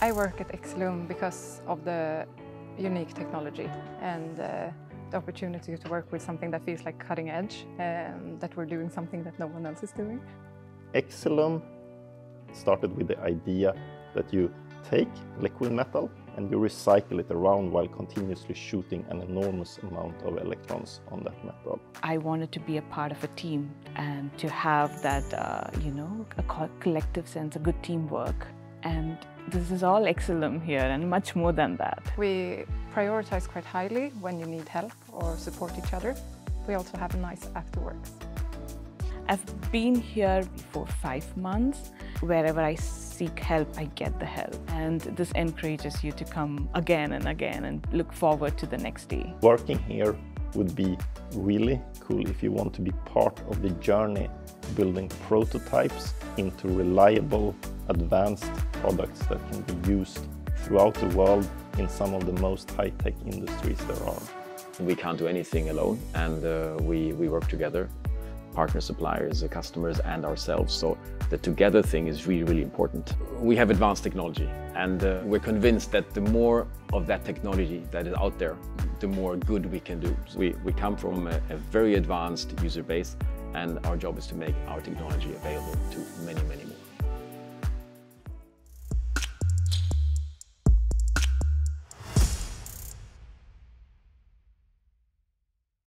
I work at Excillum because of the unique technology and uh, the opportunity to work with something that feels like cutting edge and that we're doing something that no one else is doing. Excillum started with the idea that you take liquid metal and you recycle it around while continuously shooting an enormous amount of electrons on that metal. I wanted to be a part of a team and to have that, uh, you know, a collective sense, a good teamwork. And this is all Excillum here and much more than that. We prioritize quite highly when you need help or support each other. We also have a nice afterworks. I've been here for five months. Wherever I seek help, I get the help. And this encourages you to come again and again and look forward to the next day. Working here would be really cool if you want to be part of the journey building prototypes into reliable, advanced products that can be used throughout the world in some of the most high-tech industries there are. We can't do anything alone and uh, we, we work together partner suppliers, customers and ourselves. So the together thing is really, really important. We have advanced technology and uh, we're convinced that the more of that technology that is out there, the more good we can do. We, we come from a, a very advanced user base and our job is to make our technology available